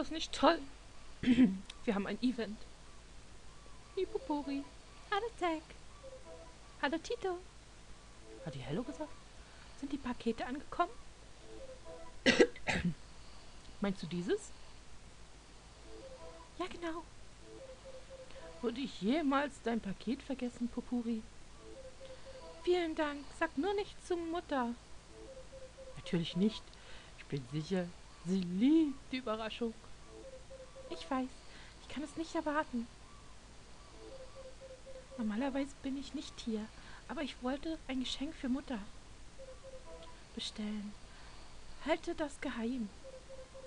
das nicht toll? Wir haben ein Event. Hippopori. Hallo Zack. Hallo Tito. Hat die Hello gesagt? Sind die Pakete angekommen? Meinst du dieses? Ja, genau. Würde ich jemals dein Paket vergessen, Popuri? Vielen Dank. Sag nur nichts zu Mutter. Natürlich nicht. Ich bin sicher, sie liebt die Überraschung. Ich weiß. Ich kann es nicht erwarten. Normalerweise bin ich nicht hier, aber ich wollte ein Geschenk für Mutter bestellen. Halte das geheim.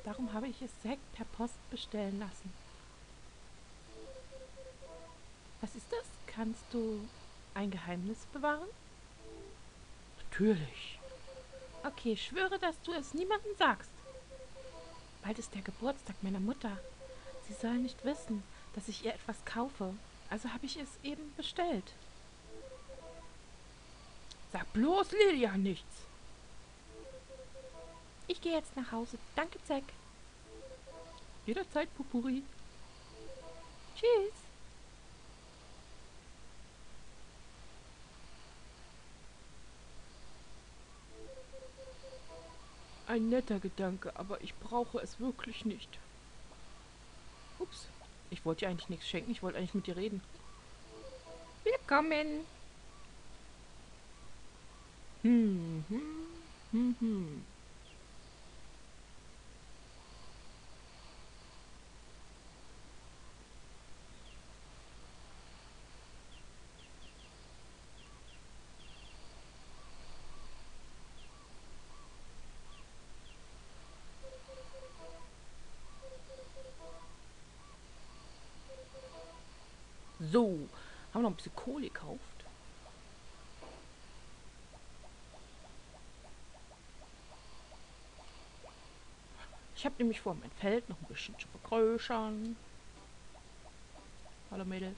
Darum habe ich es Zack per Post bestellen lassen. Was ist das? Kannst du ein Geheimnis bewahren? Natürlich. Okay, schwöre, dass du es niemandem sagst. Bald ist der Geburtstag meiner Mutter. Sie soll nicht wissen, dass ich ihr etwas kaufe. Also habe ich es eben bestellt. Sag bloß Lilia nichts. Ich gehe jetzt nach Hause. Danke, Zack. Jederzeit, Pupuri. Tschüss. Ein netter Gedanke, aber ich brauche es wirklich nicht. Ups, ich wollte dir eigentlich nichts schenken, ich wollte eigentlich mit dir reden. Willkommen. Hm, hm, hm, hm. So, haben wir noch ein bisschen Kohle gekauft. Ich habe nämlich vor, mein Feld noch ein bisschen zu vergrößern. Hallo Mädels.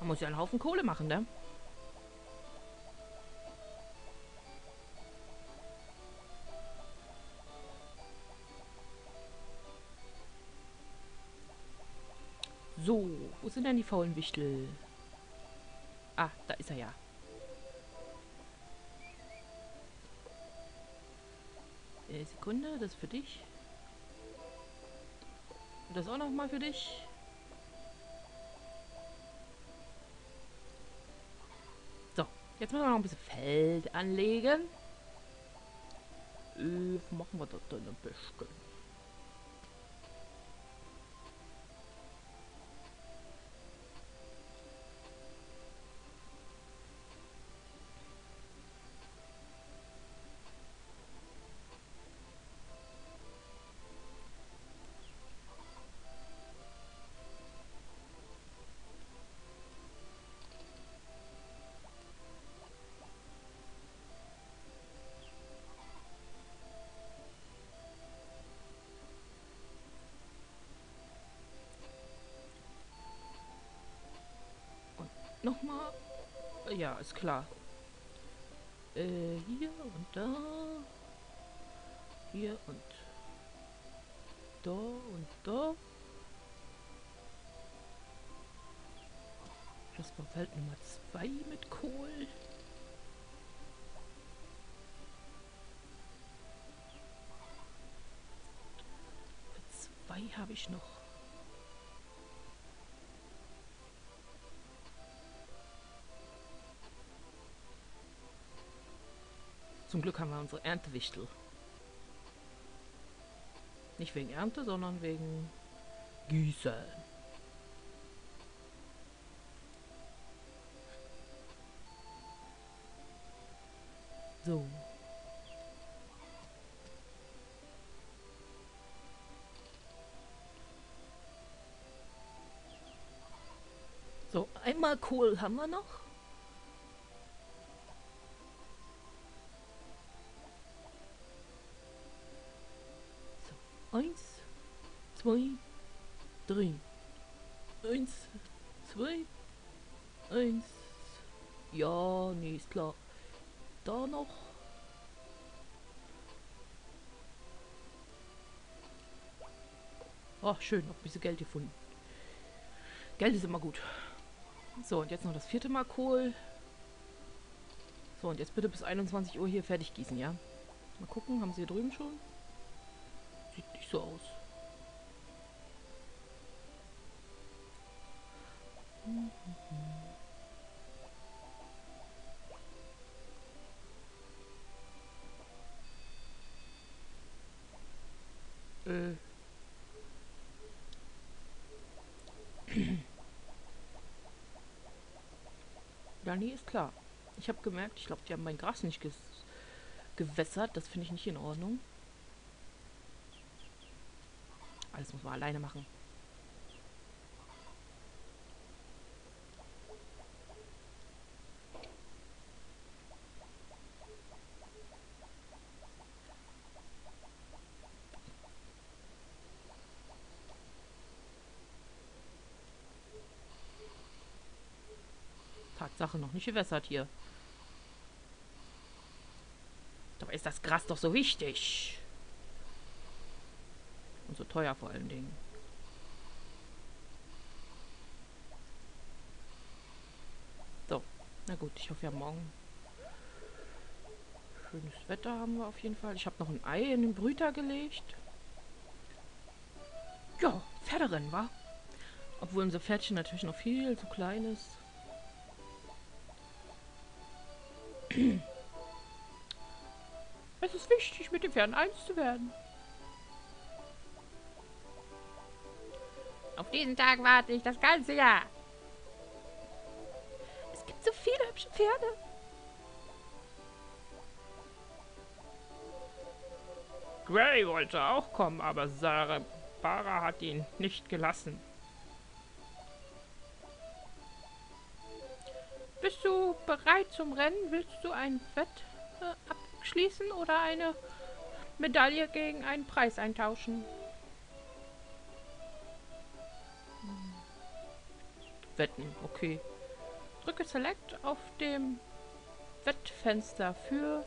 Man muss ja einen Haufen Kohle machen, ne? So, wo sind denn die faulen Wichtel? Ah, da ist er ja. Äh, Sekunde, das ist für dich. Und das auch nochmal für dich. So, jetzt müssen wir noch ein bisschen Feld anlegen. Äh, machen wir das dann am besten. Ja, ist klar. Äh, hier und da. Hier und da und da. Das war Feld Nummer 2 mit Kohl. Zwei habe ich noch. Zum Glück haben wir unsere Erntewichtel. Nicht wegen Ernte, sondern wegen Gießen. So. So, einmal Kohl haben wir noch. 2, 3, 1, 2, 1, ja, nee, ist klar. Da noch. Ach, schön, noch ein bisschen Geld gefunden. Geld ist immer gut. So, und jetzt noch das vierte Mal Kohl. So, und jetzt bitte bis 21 Uhr hier fertig gießen, ja? Mal gucken, haben sie hier drüben schon? Sieht nicht so aus. Äh. Ist klar. Ich habe gemerkt, ich glaube, die haben mein Gras nicht ges gewässert. Das finde ich nicht in Ordnung. Alles muss man alleine machen. Tatsache noch nicht gewässert hier. Dabei ist das Gras doch so wichtig. Und so teuer vor allen Dingen. So, na gut, ich hoffe ja morgen. Schönes Wetter haben wir auf jeden Fall. Ich habe noch ein Ei in den Brüter gelegt. Ja, Pferderennen, war. Obwohl unser Pferdchen natürlich noch viel zu klein ist. Es ist wichtig, mit den Pferden eins zu werden. Auf diesen Tag warte ich das ganze Jahr. Es gibt so viele hübsche Pferde. Gray wollte auch kommen, aber Sarah Bara hat ihn nicht gelassen. Bereit zum Rennen? Willst du ein Wett äh, abschließen oder eine Medaille gegen einen Preis eintauschen? Wetten, okay. Drücke Select auf dem Wettfenster für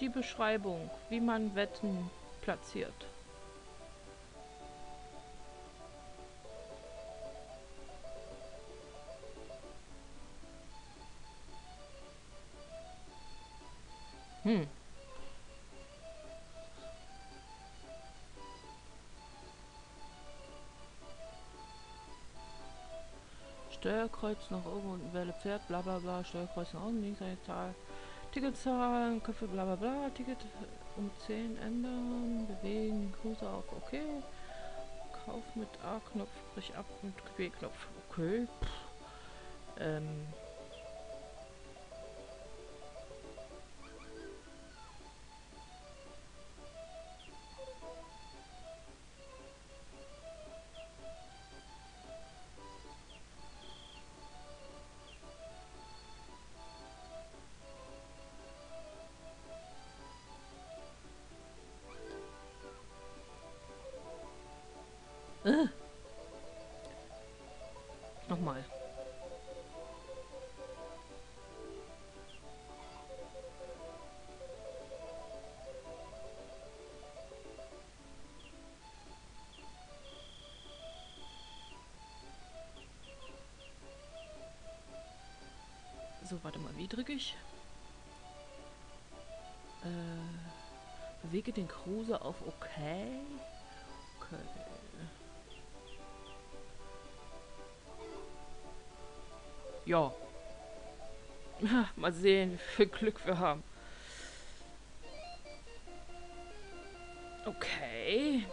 die Beschreibung, wie man Wetten platziert. Hm. Steuerkreuz nach oben und wähle Pferd, bla bla bla, Steuerkreuz nach unten, links eine Zahl, Ticketzahlen, Köpfe, bla bla bla, Ticket um 10 ändern, bewegen, Cruiser auf OK, Kauf mit A-Knopf, brich ab mit B-Knopf, okay, Pff. ähm, warte mal, wie drücke ich? Äh, bewege den Cruiser auf OK. Okay. Ja. Mal sehen, wie viel Glück wir haben. Okay.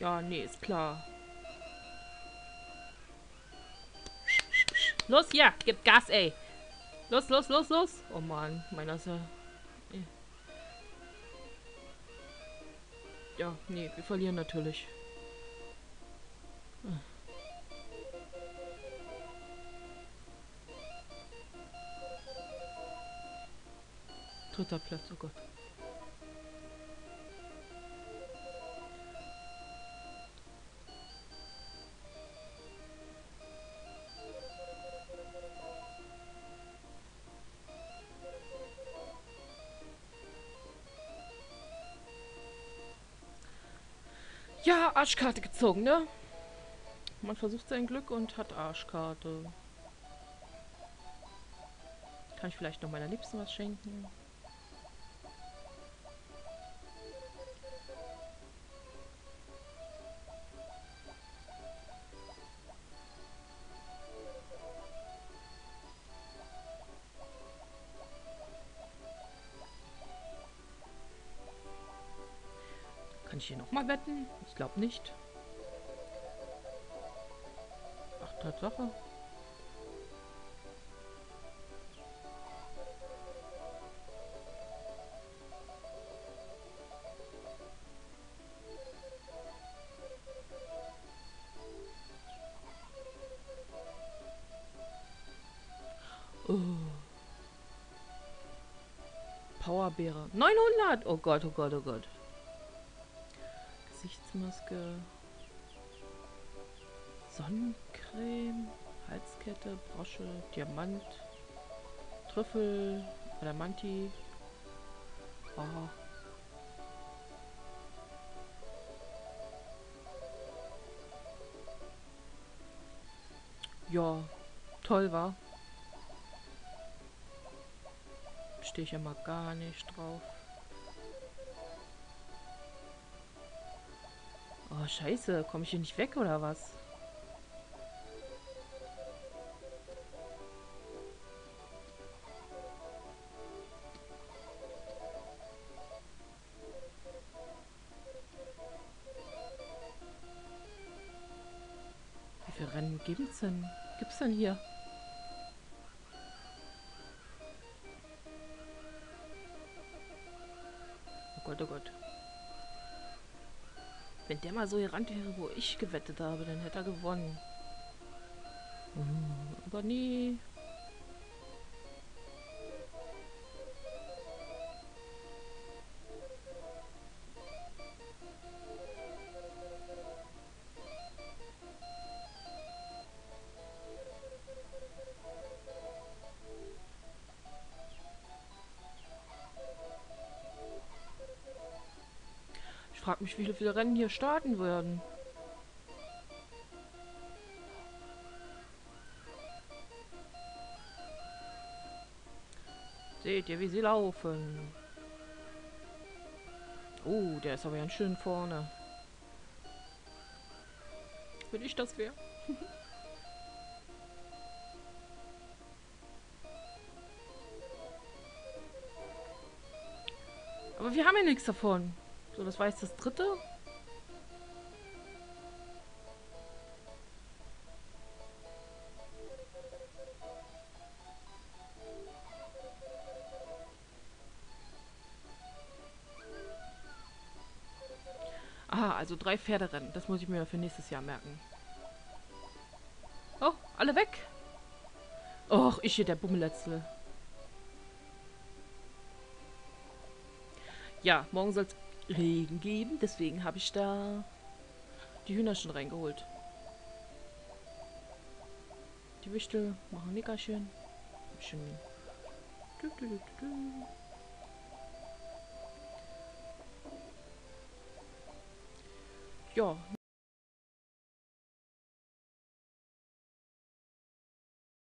Ja, nee, ist klar. Los, ja, gib Gas, ey. Los, los, los, los. Oh Mann, meiner ist ja... Ja, nee, wir verlieren natürlich. Dritter Platz, oh Gott. Ja, Arschkarte gezogen, ne? Man versucht sein Glück und hat Arschkarte. Kann ich vielleicht noch meiner Liebsten was schenken? Ich hier nochmal wetten? Ich glaube nicht. Ach, Tatsache. Oh. Powerbeere. 900! Oh Gott, oh Gott, oh Gott. Gesichtsmaske. Sonnencreme. Halskette, Brosche, Diamant. Trüffel. Adamanti. Oh. Ja, toll war. Stehe ich mal gar nicht drauf. Oh, scheiße. Komme ich hier nicht weg, oder was? Wie viele Rennen gibt's denn? Gibt's denn hier? Oh Gott, oh Gott. Wenn der mal so gerannt wäre, wo ich gewettet habe, dann hätte er gewonnen. Hm, Aber nee. Frage mich, wie viele Rennen hier starten werden. Seht ihr, wie sie laufen? Oh, der ist aber ganz schön vorne. Wenn ich das wäre. aber wir haben ja nichts davon. So, das war jetzt das dritte. Ah, also drei Pferderennen. Das muss ich mir für nächstes Jahr merken. Oh, alle weg. Och, ich hier der Bummeletzel. Ja, morgen soll es Regen geben. Deswegen habe ich da die Hühner schon reingeholt. Die Wichtel machen Nickerchen. Schön. Du, du, du. Ja,